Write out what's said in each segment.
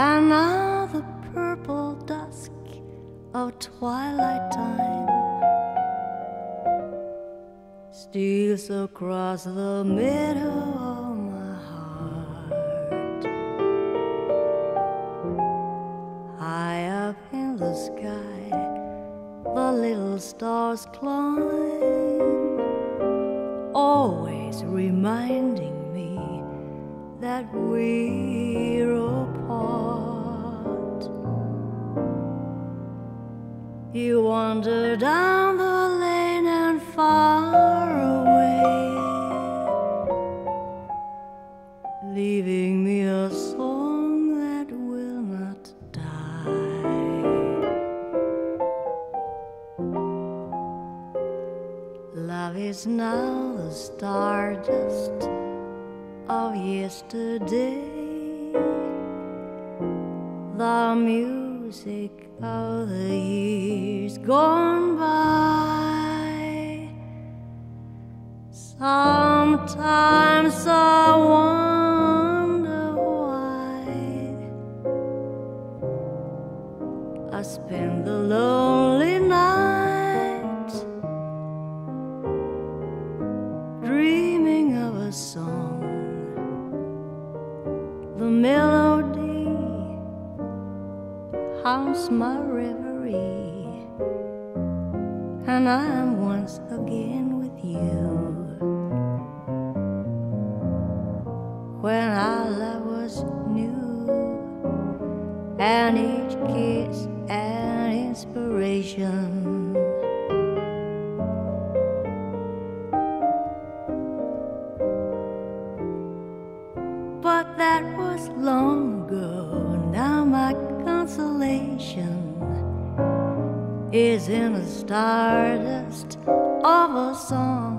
And now the purple dusk of twilight time steals across the middle the sky, the little stars climb, always reminding me that we're apart. You wander down the lane and far away, leaving is now the stardust of yesterday, the music of the years gone by. Sometimes I wonder why I spend the lonely night melody haunts my reverie, and I am once again with you. When our love was new, and each kiss an inspiration. That was long ago. Now my consolation is in the stardust of a song.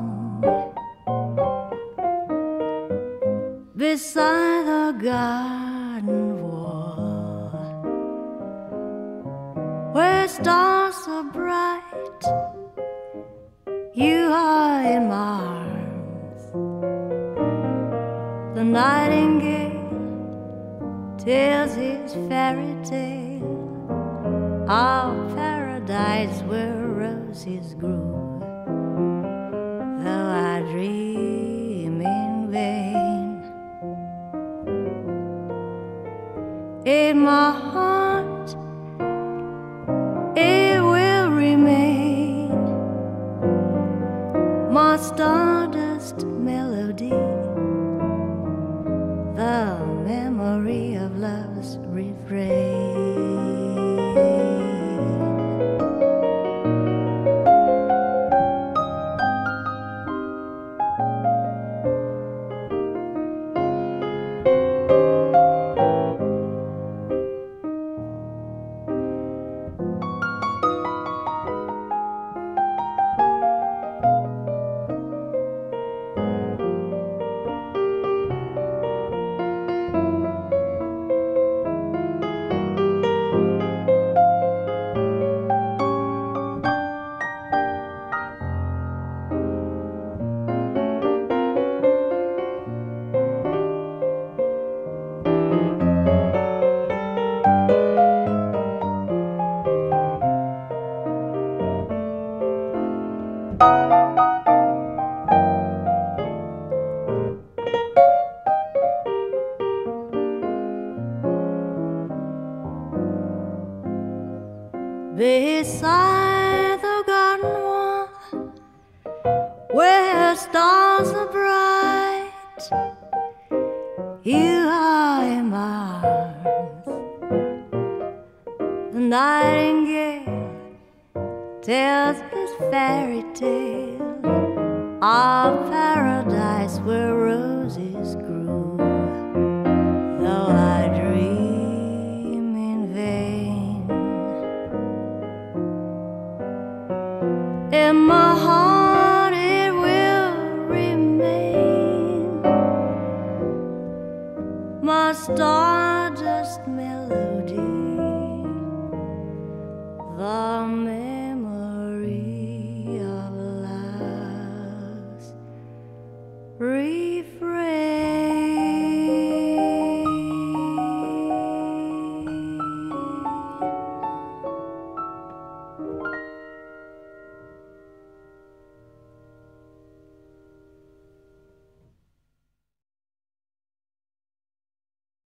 Beside the garden wall, where stars are bright, you are in my arms. The nightingale tells his fairy tale. Of paradise where roses grew. Though I dream in vain, in my heart it will remain. My stardust refrain. Beside the garden wall, where stars are bright, you are in my arms. The nightingale tells his fairy tale, of paradise where roses grew. Though I dream in vain, in my heart it will remain my stardust melody. The refresh.